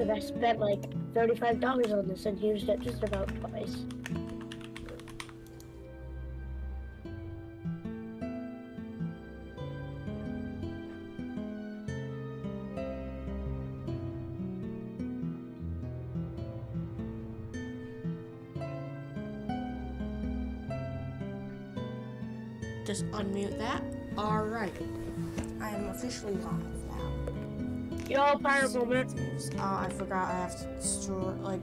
Because I spent like $35 on this and used it just about twice. Just unmute that. All right. I am officially live now. Yo, pirate moment. Uh, I forgot I have to store, like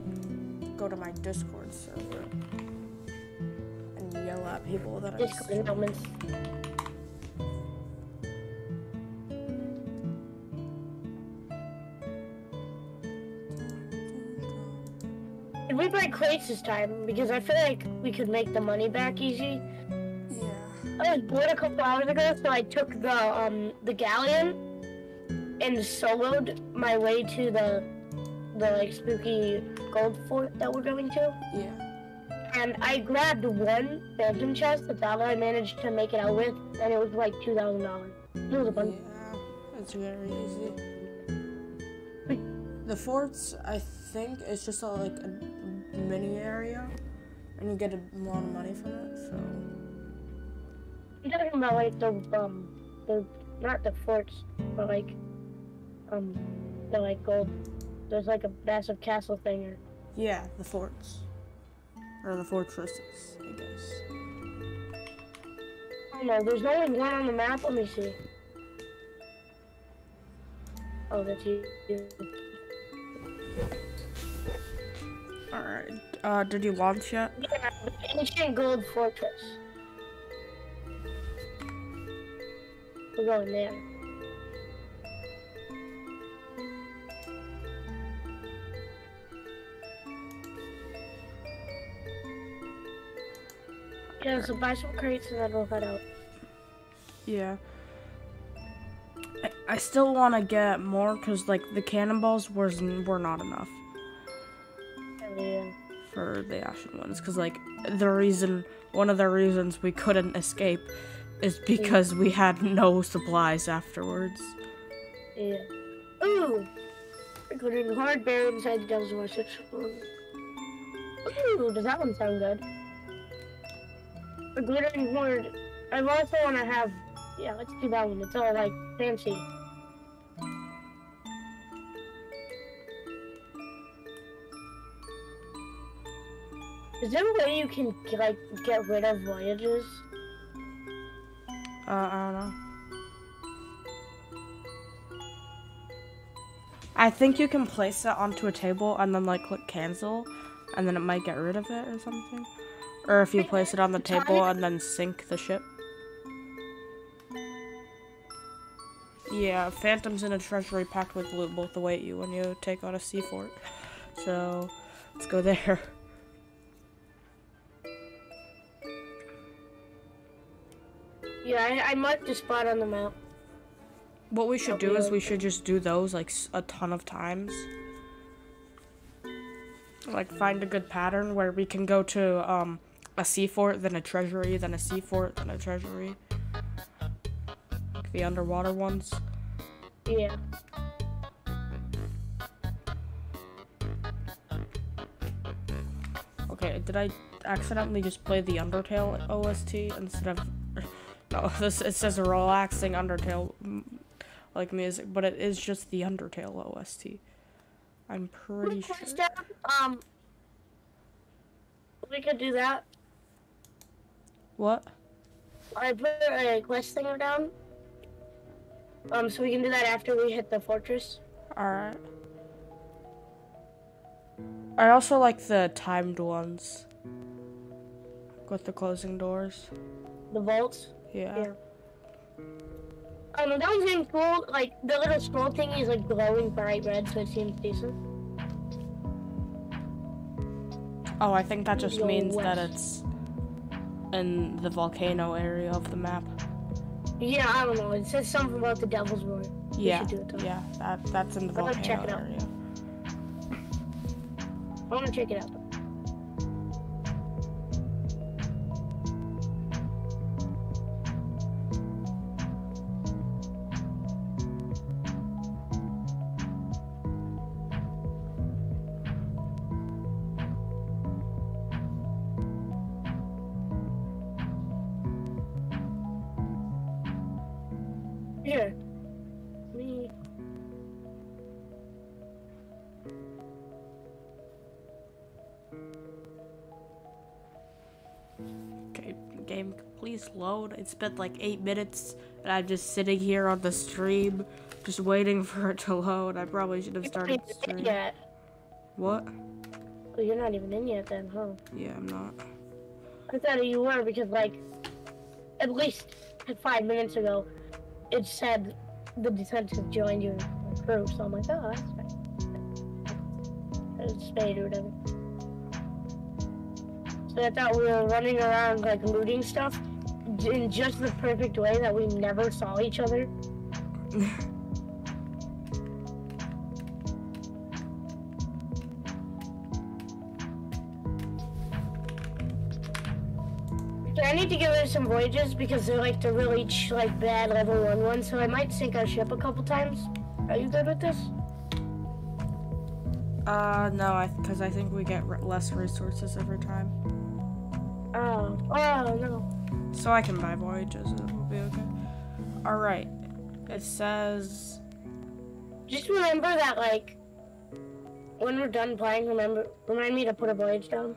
go to my Discord server and yell at people that I Discord. If we break crates this time, because I feel like we could make the money back easy. Yeah. I was bored a couple hours ago, so I took the um the galleon and soloed my way to the the like spooky gold fort that we're going to. Yeah. And I grabbed one phantom chest, that's all I managed to make it out with, and it was like two thousand dollars. It was a bunch. Yeah. It's very easy. The forts, I think, is just a, like a mini area, and you get a lot of money from it. So. I'm talking about like the um the not the forts, but like um the like gold. There's like a massive castle thing or Yeah, the forts. Or the fortresses, I guess. Don't know. There's only one on the map. Let me see. Oh, that's you. Alright. Uh, did you launch yet? Yeah, the ancient gold fortress. We're going there. Yeah, so buy some crates and then we'll head out. Yeah. I, I still want to get more because, like, the cannonballs was, were not enough oh, Yeah. for the Ashen ones. Because, like, the reason, one of the reasons we couldn't escape is mm. because we had no supplies afterwards. Yeah. Ooh! We're hard buried inside the Devil's Worship. Ooh, does that one sound good? A glittering hoard. I also want to have. Yeah, let's do that one. It's all like fancy. Is there a way you can like get rid of voyages? Uh, I don't know. I think you can place it onto a table and then like click cancel and then it might get rid of it or something. Or if you place it on the table and then sink the ship. Yeah, Phantom's in a treasury packed with loot both await you when you take on a sea fort. So, let's go there. Yeah, I, I marked the spot on the map. What we should do is we should just do those like a ton of times. Like find a good pattern where we can go to um a sea fort, then a treasury, then a sea fort, then a treasury. Like the underwater ones. Yeah. Okay, did I accidentally just play the Undertale OST instead of No, this it says relaxing Undertale mm, like music, but it is just the Undertale OST. I'm pretty sure. Um, we could do that. What? I put a quest thing down. Um, so we can do that after we hit the fortress. Alright. I also like the timed ones. With the closing doors. The vaults. Yeah. Yeah. Um, that one's getting cool. Like the little scroll thing is like glowing bright red, so it seems decent. Oh, I think that just Yo, means that it's in the volcano area of the map. Yeah, I don't know. It says something about the Devil's Roar. Yeah. do it. Yeah, that that's in the I'll volcano check it out. area. I want to check it out. Here. Me. Okay, game, please load. It's been like eight minutes, and I'm just sitting here on the stream, just waiting for it to load. I probably should have started the stream. yet. What? Oh, you're not even in yet then, huh? Yeah, I'm not. I thought you were because, like, at least five minutes ago, it said the detective joined your group, So I'm like, oh, that's fine. It's Spade or whatever. So I thought we were running around, like, looting stuff in just the perfect way that we never saw each other. I need to get rid of some voyages because they're like the really ch- like bad level one ones. So I might sink our ship a couple times. Are you good with this? Uh, no, I because I think we get re- less resources every time. Oh, oh no. So I can buy voyages. and It will be okay. All right. It says. Just remember that like when we're done playing, remember remind me to put a voyage down.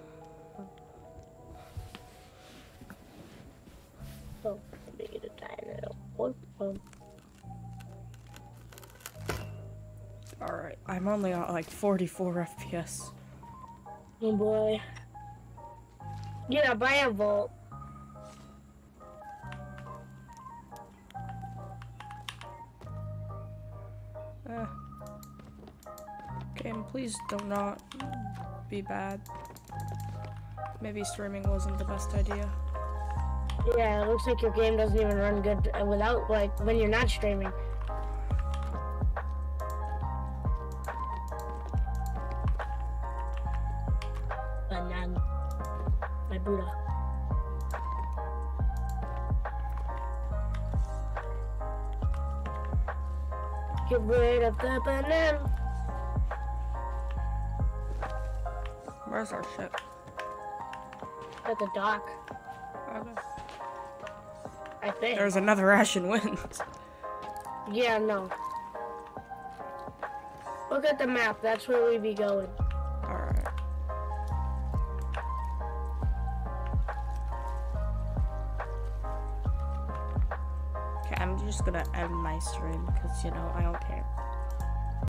Oh, oh. All right. I'm only at like 44 FPS. Oh boy. Yeah, buy a vault. Eh. Game, please do not be bad. Maybe streaming wasn't the best idea. Yeah, it looks like your game doesn't even run good without like when you're not streaming. Banana. My Buddha. Get rid of the banana. Where's our ship? At the dock, Okay. I think. There's another Ashen Wind. Yeah, no. Look at the map. That's where we be going. Alright. Okay, I'm just gonna end my stream because, you know, I don't care.